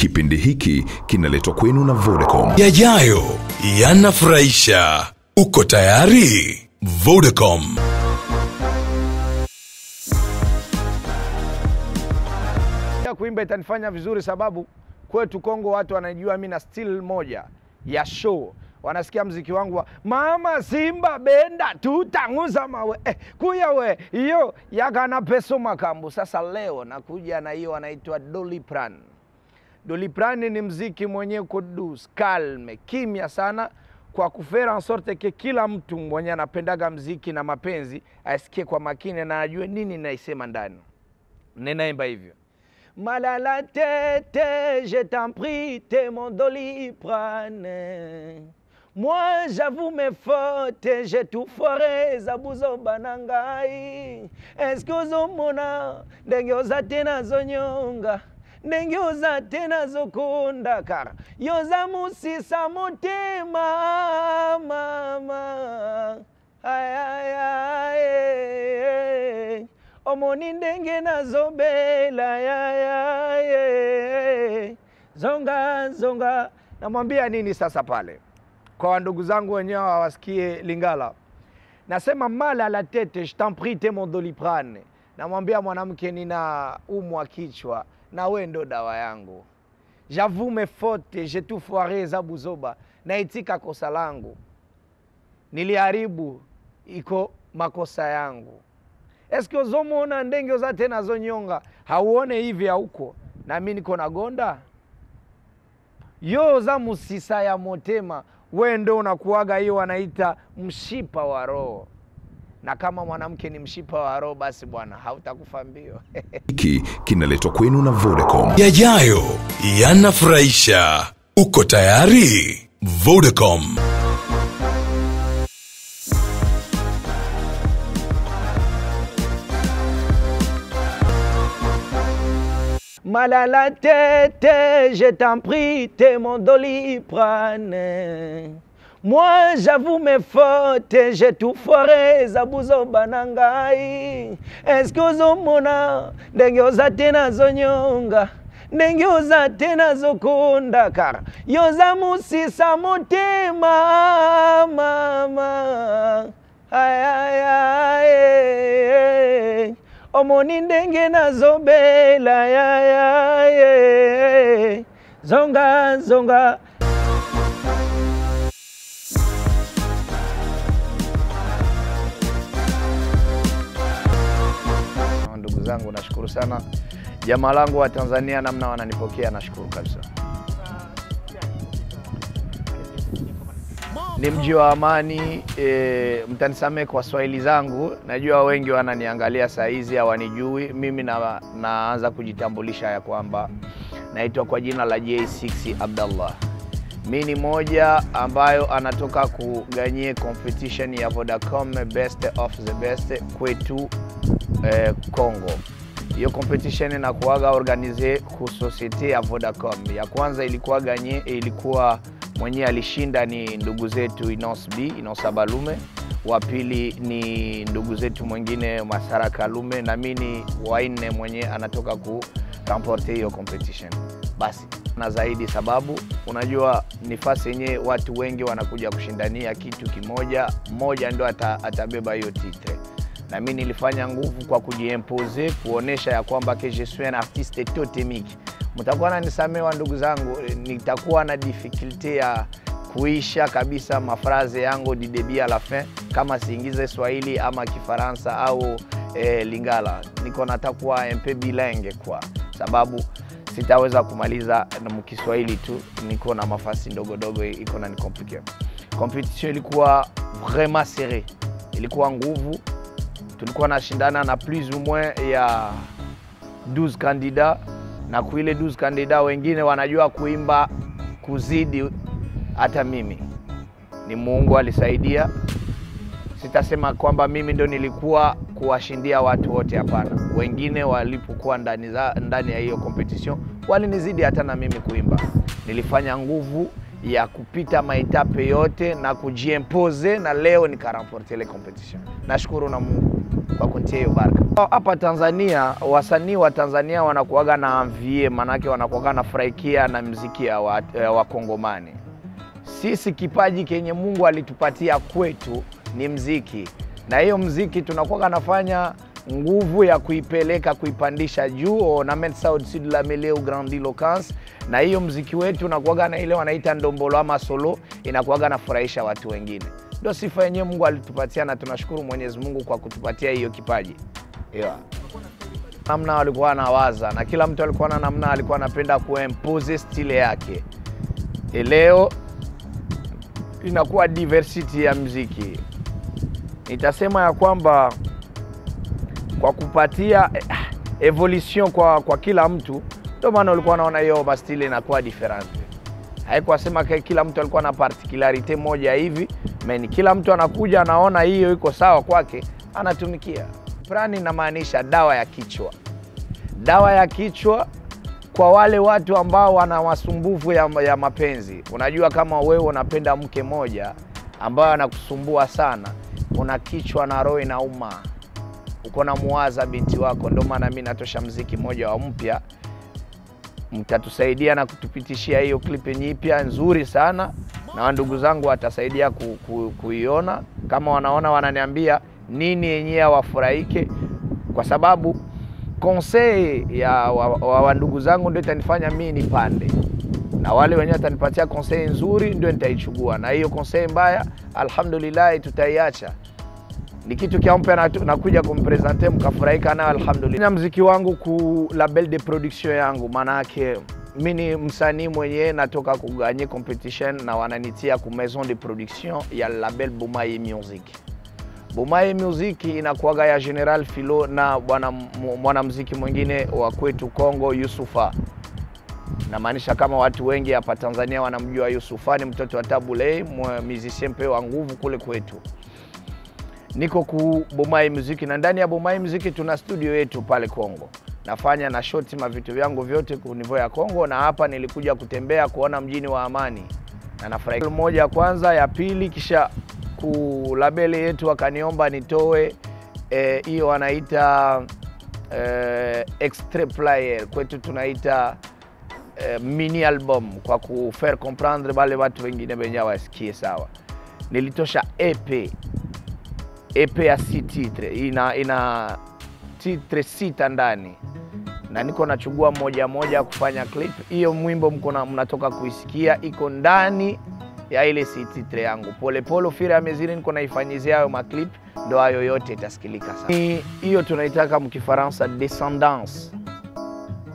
Kipindi hiki kinaletwa kwenu na Vodacom. Yajayo yanafurahisha. Uko tayari? Vodacom. ya kuimba itanifanya vizuri sababu kwetu Kongo watu wanajua mi na stil moja ya show wanasikia mziki wangu wa mama simba benda tutanguza mawe eh, kuya we hiyo yakana peso makambu. Sasa leo nakuja na hiyo wanaitwa Dolipran. Dolipran ni mziki mwenye kudus dus kalme kimya sana kwa kufera en sorte ke kila mtu mwenye anapendaga mziki na mapenzi asikie kwa makini na ajue nini naisema ndani. Ninaimba hivyo Malala tete, je t'en prie, t'es mon doliprane. Moi, j'avoue mes fautes, j'ai tout foiré, zabuzo banangai. Est-ce ozomona, ndenge oza te nazonyonga, ndenge tena te nazokunda, kara. Yoza musisa motema, mama. Ay, ay, ay, ay. omoni ndenge nazobela yayaye zonga zonga. Namwambia nini sasa pale? Kwa ndugu zangu wenyewe hawasikie lingala. Nasema mala la tete je t'en prie te mon doliprane. Namwambia mwanamke nina umwa kichwa na we ndo dawa yangu. Javume fote jetu za buzoba naitika kosa langu. Niliharibu iko makosa yangu. Eske ozomwona ndenge oza tena zonyonga, hauone hivi hauko nami niko na gonda? Yo oza musisa ya motema. We ndo unakuwaga hiyo wanaita mshipa wa roho na kama mwanamke ni mshipa wa roho basi bwana hautakufa mbio Hiki kinaletwa kwenu na Vodacom. Yajayo yanafurahisha. Uko tayari? Vodacom. Malala tete, je t'en prie, t'es mon doliprane. Moi, j'avoue mes fautes, j'ai tout foiré, zabuzo banangai. Est-ce que ozomona, ndenge oza te nazonyonga, ndenge oza te nazokunda, kara yoza musisa motema, mama. Ay, ay, ay, ay. omoni ndenge nazobela yayaye zonga zonga zangu nashukuru sana. Jamaa langu wa tanzania namna wananipokea nashukuru kabisa. Ni mji wa amani e, mtanisamee kwa swahili zangu. Najua wengi wananiangalia saa hizi hawanijui. Mimi na, naanza kujitambulisha ya kwamba naitwa kwa jina la j6 abdallah. Mi ni moja ambayo anatoka kuganyie competition ya vodacom best of the best kwetu eh, congo hiyo competition inakuwaga organize ku societe ya vodacom ya kwanza ilikuwa ganye ilikuwa mwenyewe alishinda ni ndugu zetu Inos B, Inos Abalume. Wa pili ni ndugu zetu mwingine Masara Kalume, na mimi ni wanne mwenye anatoka ku remporte hiyo competition. Basi na zaidi, sababu unajua nifasi yenyewe watu wengi wanakuja kushindania kitu kimoja, mmoja ata, atabeba hiyo titre na mi nilifanya nguvu kwa kujiempose kuonesha ya kwamba que je suis un artiste totemique mtakuwa nanisamewa ndugu zangu, nitakuwa na difficulte ya kuisha kabisa mafraze yangu du debut à la fin, kama siingize Swahili ama Kifaransa au eh, Lingala. Niko natakuwa peu bilingue kwa sababu sitaweza kumaliza na mkiswahili tu, niko na mafasi ndogo dogo iko na nikomplike. Competition ilikuwa vraiment serré, ilikuwa nguvu, tulikuwa nashindana na plus ou moins ya 12 kandida, na kuile 12 kandida wengine wanajua kuimba kuzidi hata mimi. Ni Mungu alisaidia. Sitasema kwamba mimi ndo nilikuwa kuwashindia watu wote, hapana. Wengine walipokuwa ndani, ndani ya hiyo competition walinizidi hata na mimi kuimba. Nilifanya nguvu ya kupita maitape yote na kujiempose, na leo nikaramporte ile competition. Nashukuru na Mungu Mungu akuntie hiyo baraka. Hapa Tanzania wasanii wa Tanzania wanakuaga na vie, manake wanakuaga na furahikia na mziki ya wa- Wakongomani. Sisi kipaji kenye Mungu alitupatia kwetu ni mziki, na hiyo mziki tunakuaga nafanya nguvu ya kuipeleka kuipandisha juu ornament saud Sud la Meleu Grandiloquence, na hiyo mziki wetu unakuaga na ile wanaita ndombolo ama solo, inakuaga nafurahisha watu wengine. Ndio sifa yenyewe Mungu alitupatia, na tunashukuru Mwenyezi Mungu kwa kutupatia hiyo kipaji yeah. Namna walikuwa anawaza na kila mtu alikuwa na namna alikuwa anapenda kuimpose stile yake. E, leo inakuwa diversity ya mziki. Nitasema ya kwamba kwa kupatia eh, evolution kwa, kwa kila mtu, ndio maana ulikuwa unaona hiyo mastile inakuwa different. Haikuwa sema kila mtu alikuwa na particularity moja hivi, meni kila mtu anakuja anaona hiyo iko sawa kwake, anatumikia. Prani inamaanisha dawa ya kichwa, dawa ya kichwa kwa wale watu ambao wana masumbufu ya, ya mapenzi. Unajua, kama wewe unapenda mke moja ambayo anakusumbua sana, una kichwa na roho inauma, uko na muwaza binti wako. Ndio maana mi natosha mziki mmoja wa mpya, mtatusaidia na kutupitishia hiyo klipi nyipya nzuri sana, na ndugu zangu watasaidia ku, ku, kuiona. Kama wanaona, wananiambia nini yenyewe wafurahike, kwa sababu conseil ya wa, wa, wa ndugu zangu ndio itanifanya mimi nipande, na wale wenyewe watanipatia konsei nzuri ndio nitaichukua, na hiyo conseil mbaya alhamdulillah tutaiacha. Ni kitu kia mpe natu- nakuja kumpresente mkafurahika nayo alhamdulillah. Na mziki wangu ku label de production yangu, maana yake mi ni msanii mwenyewe natoka kuganye competition na wananitia ku maison de production ya label Bumaye Music. Bumaye Music inakuwaga ya General Filo na bwana mu- mwanamuziki mwingine wa kwetu Kongo Yusufa. Namaanisha kama watu wengi hapa Tanzania wanamjua Yusufa, ni mtoto wa Tabulei, musicien mpe wa nguvu kule kwetu. Niko ku Bomai Muziki, na ndani ya Bomai Muziki tuna studio yetu pale Kongo. Nafanya na shoti mavitu vyangu vyote kunivo ya Kongo, na hapa nilikuja kutembea kuona mjini wa amani na nafurahi. Moja kwanza, ya pili, kisha ku labele yetu wakaniomba nitoe eh, hiyo wanaita eh, extrait player kwetu tunaita eh, mini album kwa ku faire comprendre bale watu wengine wenye wasikie sawa. Nilitosha EP EP ya si titre ina, ina titre sita ndani na niko nachugua moja moja kufanya clip. Hiyo mwimbo mko mnatoka kuisikia iko ndani ya ile si titre yangu polepole ufira ya niko naifanyizia hayo maclip, ndo hayo yote itasikilika sana. Hiyo tunaitaka mkifaransa descendance.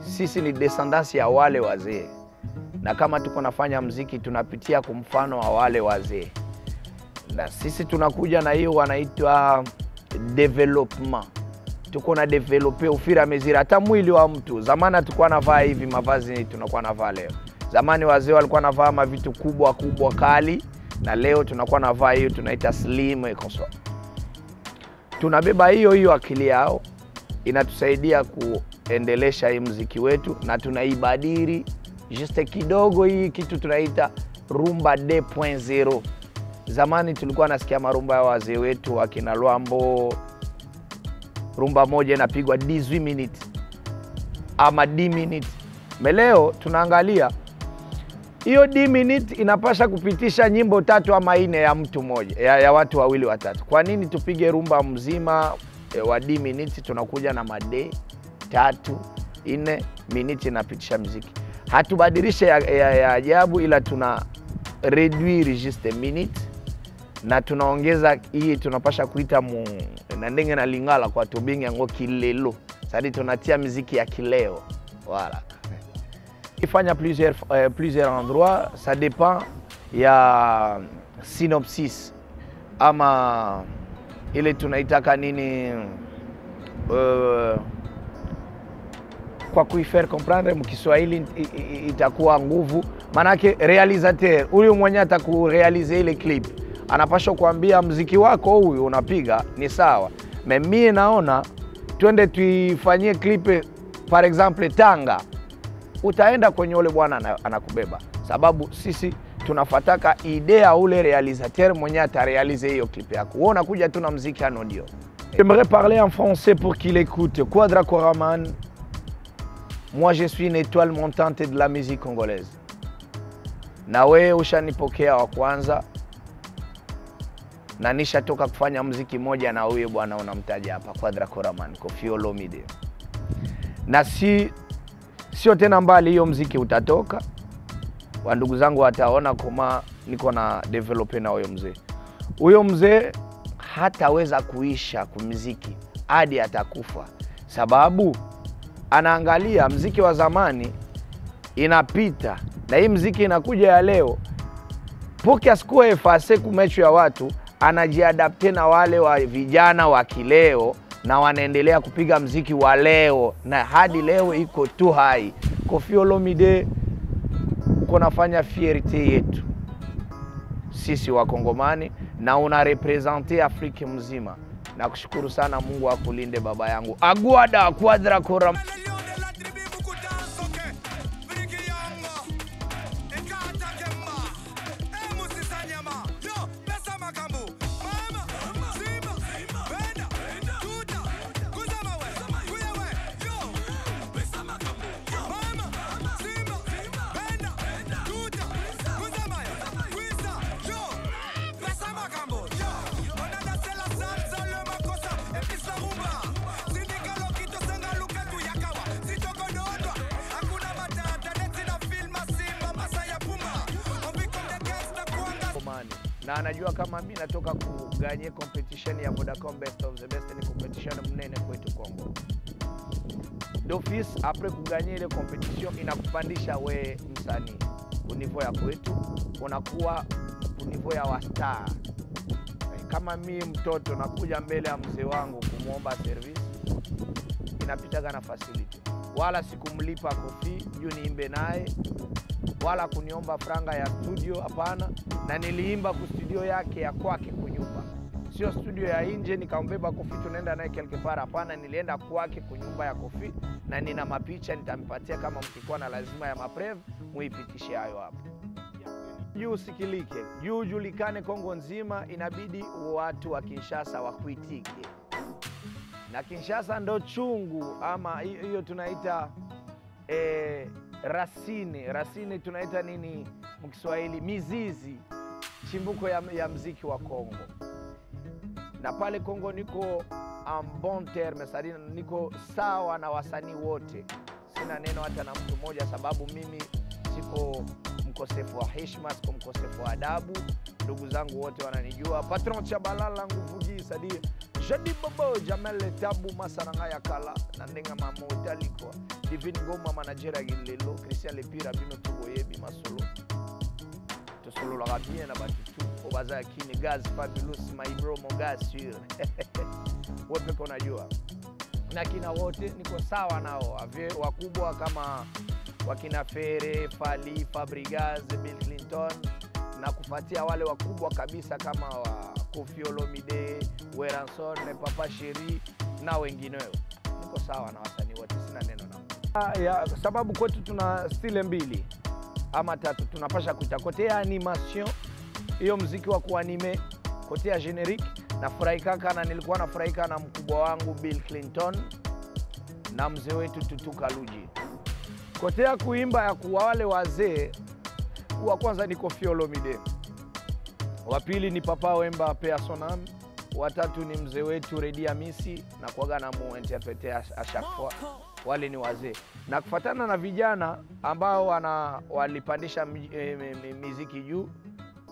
Sisi ni descendance ya wale wazee, na kama tuko nafanya mziki tunapitia kumfano mfano wa wale wazee na sisi tunakuja na hiyo wanaitwa development. Tuko na develope ufira mezira hata mwili wa mtu. Zamani tulikuwa navaa hivi mavazi tunakuwa navaa leo. Zamani wazee walikuwa navaa mavitu kubwa kubwa kali, na leo tunakuwa navaa hiyo tunaita slim. Tunabeba hiyo hiyo akili yao, inatusaidia kuendelesha hii mziki wetu, na tunaibadili juste kidogo, hii kitu tunaita rumba 2.0 Zamani tulikuwa nasikia marumba ya wazee wetu akina Lwambo, rumba moja inapigwa d minute ama d minute. Meleo tunaangalia hiyo d minute inapasha kupitisha nyimbo tatu ama ine ya mtu mmoja ya, ya watu wawili watatu. Kwa nini tupige rumba mzima e, wa d minute? Tunakuja na made tatu nne minute inapitisha mziki. Hatubadilishe ya ajabu, ila tuna reduire juste minute na tunaongeza hii tunapasha kuita mu na ndenge na lingala kwa tubingi yango kilelo sadi tunatia miziki ya kileo. Wala. Ifanya plusieurs, euh, plusieurs endroits. Ça dépend ya synopsis. Ama ile tunaitaka nini uh, kwa kuifaire comprendre mkiswahili itakuwa nguvu. Manake realisateur huyu mwenye atakurealize ile clip anapasha kuambia mziki wako huyu unapiga ni sawa. Mie naona twende tuifanyie klipe par exemple tanga. Utaenda kwenye ule bwana anakubeba. Sababu sisi tunafataka idea ule realisateur mwenye atarealize hiyo klipe yako. Wewe unakuja tu na mziki anodio J'aimerais parler en français pour qu'il écoute. Quadra Koraman, moi je suis une étoile montante de la musique congolaise. Na wewe ushanipokea wa kwanza na nishatoka kufanya mziki moja na huyo bwana unamtaja hapa Quadra Koraman, Koffi Olomide. Na si sio tena mbali, hiyo mziki utatoka, wandugu zangu wataona kama niko na develop na huyo mzee. Huyo mzee hataweza kuisha kumziki hadi atakufa, sababu anaangalia mziki wa zamani inapita na hii mziki inakuja ya leo, puki asikuwa efase kumechu ya watu, anajiadapte na wale wa vijana wa kileo na wanaendelea kupiga mziki wa leo na hadi leo iko tu hai. Koffi Olomide uko nafanya fierte yetu sisi Wakongomani na una represente Afrika mzima. Nakushukuru sana, Mungu akulinde baba yangu. Aguada Quadra Koram. Na anajua kama mi natoka kuganye competition ya Vodacom Best of the Best, ni competition mnene kwetu Kongo. Dofis apre kuganye ile competition inakupandisha we msanii kunivo ya kwetu, unakuwa kunivo ya wastar. Kama mi mtoto nakuja mbele ya mzee wangu kumwomba service, inapitaga na facility, wala sikumlipa kofi juu niimbe naye wala kuniomba franga ya studio, hapana. Na niliimba ku studio yake ya kwake kunyumba, sio studio ya nje nikambeba Kofi tunaenda naye kelkepara, hapana. Nilienda kwake kunyumba ya Kofi na nina mapicha nitampatia, kama mkikuwa na lazima ya maprev muipitishe hayo hapo juu usikilike, juu ujulikane Kongo nzima, inabidi watu wa Kinshasa wakuitike, na Kinshasa ndo chungu ama hiyo tunaita e, rasini rasini tunaita nini mkiswahili mizizi. Chimbuko ya, ya mziki wa Kongo. Na pale Kongo niko en bon terme sadina niko sawa na wasanii wote. Sina neno hata na mtu mmoja sababu mimi siko mkosefu wa heshima siko mkosefu wa adabu. Ndugu zangu wote wananijua. Patron chabalala nguvu sadi jadi bobo jamel tabu masaranga ya kala na ndenga mamotalikwa divin ngoma manajera gilelo christian lepira bino tuboyebi masolo. Tosololaka bien na bato tu baza kini gaz fabulous my bro mo gaz sur we na kina wote niko sawa nao. Wakubwa kama wakina Fere, Fali, Fabregas, Bill Clinton na kufatia wale wakubwa kabisa kama wa Koffi Olomide, Weranson, Papa Sheri na wengineo. Niko sawa na wasanii wote, sina neno na Ya, sababu kwetu tuna stile mbili ama tatu, tunapasha kuita kote animation, hiyo mziki wa kuanime, kote ya generic. Nafurahikaka na nilikuwa nafurahika na mkubwa wangu Bill Clinton na mzee wetu Tutu Kaluji Kotea kuimba ya kuwa wale wazee, wa kwanza ni Koffi Olomide, wa pili ni Papa Wemba Pea watatu wa tatu ni mzee wetu Redi Amisi. Na kuaga na muinterprete a. Wale ni wazee, na kufatana na vijana ambao wana walipandisha mi- miziki juu,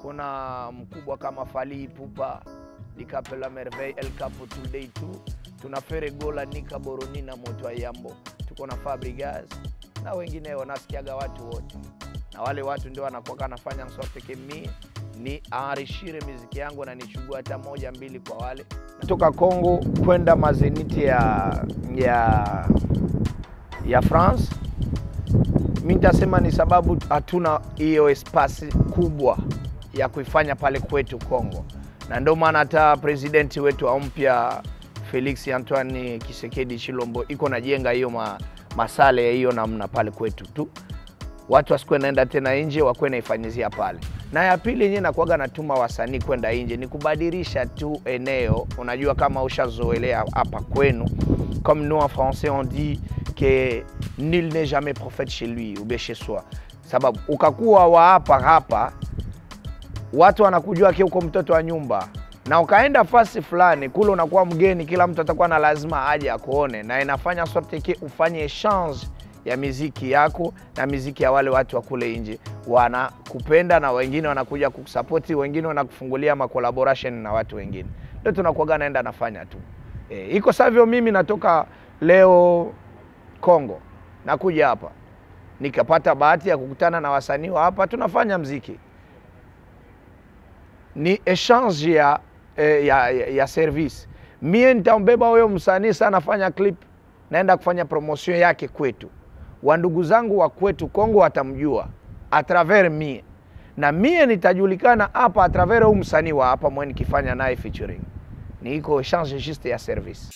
kuna mkubwa kama Fally Ipupa, Dikape la Merveille, El Capo Today tu, tuna Fere Gola, Nika Boroni na Moto Yambo, tuko na Fabregas na wengineo, nasikiaga watu wote, na wale watu ndio wanakuwa nafanya sorte que mi ni arishire miziki yangu na nichugua hata moja mbili kwa wale. Natoka Kongo kwenda mazeniti ya ya ya France. Mi nitasema ni sababu hatuna hiyo espasi kubwa ya kuifanya pale kwetu Kongo, na ndio maana hata presidenti wetu wa mpya Felix Antoine Kisekedi Chilombo iko najenga hiyo ma, masale ya hiyo namna pale kwetu tu watu wasikuwe naenda tena nje, wakuwe naifanyizia pale. Na ya pili yenyewe nakuaga natuma wasanii kwenda nje. Ni kubadilisha tu eneo. Unajua kama ushazoelea hapa kwenu, comme nous en français on dit que nul n'est jamais prophète chez lui ou chez soi, sababu ukakuwa wa hapa hapa watu wanakujua ke uko mtoto wa nyumba. Na ukaenda fasi fulani kule unakuwa mgeni, kila mtu atakuwa na lazima aje akuone, na inafanya sorte ke ufanye exchange ya miziki yako na miziki ya wale watu wa kule nje, wanakupenda na wengine wanakuja kukusapoti, wengine wanakufungulia ma collaboration na watu wengine. Ndio tunakuwaga naenda nafanya tu e, iko savyo. Mimi natoka leo Kongo nakuja hapa nikapata bahati ya kukutana na wasanii wa hapa, tunafanya mziki ni exchange ya, eh, ya, ya, ya service. Mie nitambeba huyo msanii sana, fanya clip, naenda kufanya promotion yake kwetu, wandugu zangu wa kwetu Kongo watamjua travers mie, na mie nitajulikana hapa a travers huu msanii wa hapa mwe nikifanya naye featuring. Ni iko change juste ya service.